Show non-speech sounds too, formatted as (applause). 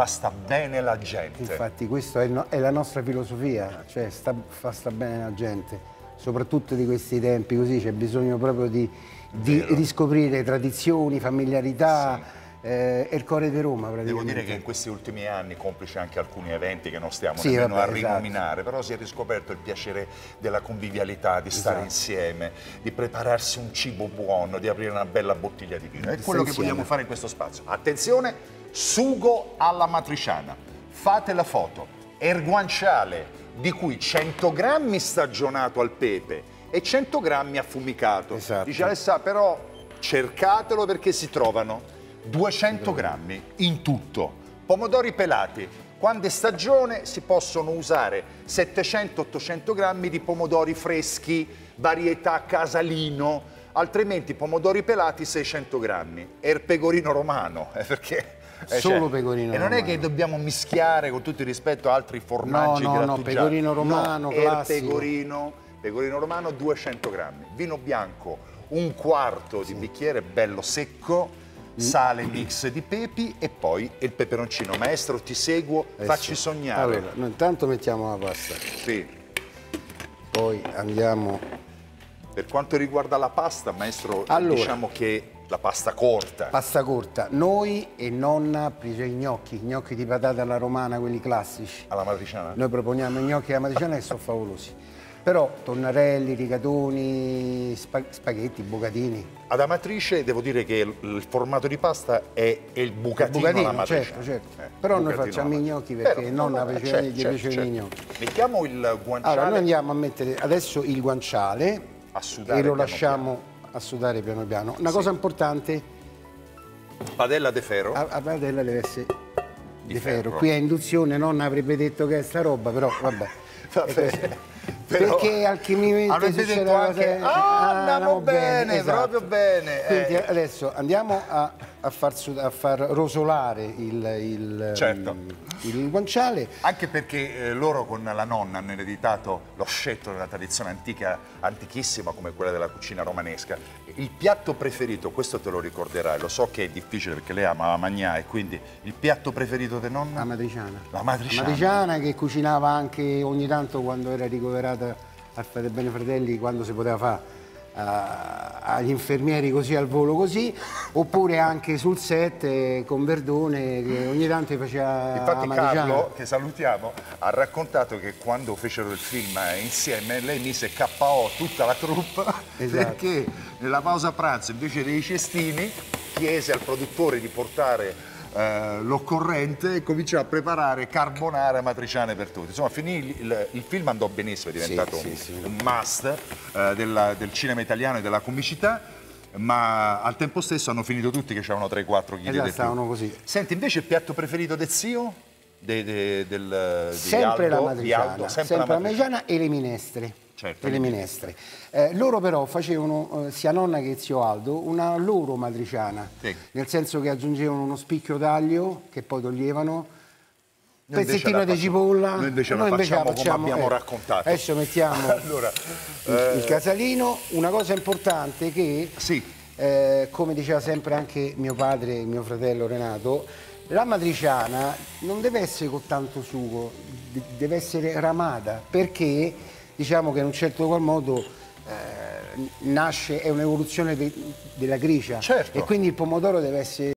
fa sta bene la gente. Infatti questa è, no, è, la nostra filosofia, cioè sta, fa sta bene la gente, soprattutto di questi tempi così c'è bisogno proprio di, di riscoprire tradizioni, familiarità. Sì eh, il Cuore di Roma Devo dire che in questi ultimi anni, complice anche alcuni eventi che non stiamo sì, nemmeno vabbè, a esatto. rinominare, esatto. però si è riscoperto il piacere della convivialità, di stare esatto. insieme, di prepararsi un cibo buono, di aprire una bella bottiglia di vino. È quello che vogliamo fare in questo spazio. Attenzione, sugo alla matriciana. Fate la foto. Erguanciale, di cui 100 grammi stagionato al pepe e 100 grammi affumicato. Esatto. Dice Alessà, però cercatelo perché si trovano 200 grammi in tutto. Pomodori pelati. Quando è stagione si possono usare 700-800 grammi di pomodori freschi, varietà casalino, altrimenti pomodori pelati 600 grammi. E il pecorino romano, eh, perché... Eh, Solo cioè, pecorino E non è che dobbiamo mischiare con tutto il rispetto altri formaggi no, no, no, pecorino romano, no, classico. pecorino, pecorino romano 200 grammi. Vino bianco un quarto sì. di bicchiere bello secco, sale mix di pepi e poi il peperoncino. Maestro, ti seguo, eh facci sì. sognare. Allora, intanto mettiamo la pasta. Sì. Poi andiamo... Per quanto riguarda la pasta, maestro, allora, diciamo che la pasta corta. Pasta corta. Noi e nonna prese i gnocchi, gnocchi di patata alla romana, quelli classici. Alla matriciana? Noi proponiamo i gnocchi alla matriciana e sono favolosi. Però tonnarelli, rigatoni, spaghetti, bucatini. Ad Amatrice devo dire che il, formato di pasta è, il bucatino, il bucatino certo, certo. Eh, Però noi facciamo i gnocchi perché Però, nonna no, faceva certo, gli certo, certo. gnocchi. Mettiamo il guanciale. Allora noi andiamo a mettere adesso il guanciale a sudare e lo lasciamo piano. A sudare piano piano. Una sì. cosa importante. Padella de ferro. La, la padella deve essere di, di ferro. ferro. Qui a induzione nonna avrebbe detto che è sta roba, però vabbè. (laughs) vabbè. Però, perché alchimicamente succede anche, cose... ah, ah andiamo bene, bene esatto. proprio bene quindi eh. adesso andiamo a, a, far, a, far, rosolare il, il, certo. il, il guanciale. Anche perché eh, loro con la nonna hanno ereditato lo scetto della tradizione antica antichissima come quella della cucina romanesca. Il piatto preferito questo te lo ricorderai lo so che è difficile perché lei ama la magnà e quindi il piatto preferito di nonna? la matriciana la matriciana, la matriciana che cucinava anche ogni tanto quando era ricoverata al Fate Bene Fratelli quando si poteva fare agli infermieri così al volo così oppure anche sul set eh, con Verdone che ogni tanto faceva infatti Carlo che salutiamo ha raccontato che quando fecero il film insieme lei mise KO tutta la troupe (laughs) esatto. perché nella pausa pranzo invece dei cestini chiese al produttore di portare eh, l'occorrente e cominciò a preparare carbonara matriciane per tutti. Insomma, finì il, il film andò benissimo, è diventato sì, un, sì, sì. un, must eh, della, del cinema italiano e della comicità ma al tempo stesso hanno finito tutti che avevano 3-4 kg esatto, stavano così. Senti, invece il piatto preferito del zio? De, de, del, sempre Aldo, la matriciana, Aldo, sempre, sempre la matriciana e le minestre certo, delle minestre. Eh, loro però facevano, eh, sia nonna che zio Aldo, una loro matriciana, sì. nel senso che aggiungevano uno spicchio d'aglio che poi toglievano, un pezzettino di cipolla. Noi invece noi la facciamo, invece facciamo come abbiamo eh, raccontato. Adesso mettiamo (laughs) allora, il, eh... il, casalino. Una cosa importante è che, sì. Eh, come diceva sempre anche mio padre e mio fratello Renato, la matriciana non deve essere con tanto sugo, deve essere ramata, perché diciamo che in un certo qual modo eh, nasce, è un'evoluzione de, della gricia certo. e quindi il pomodoro deve essere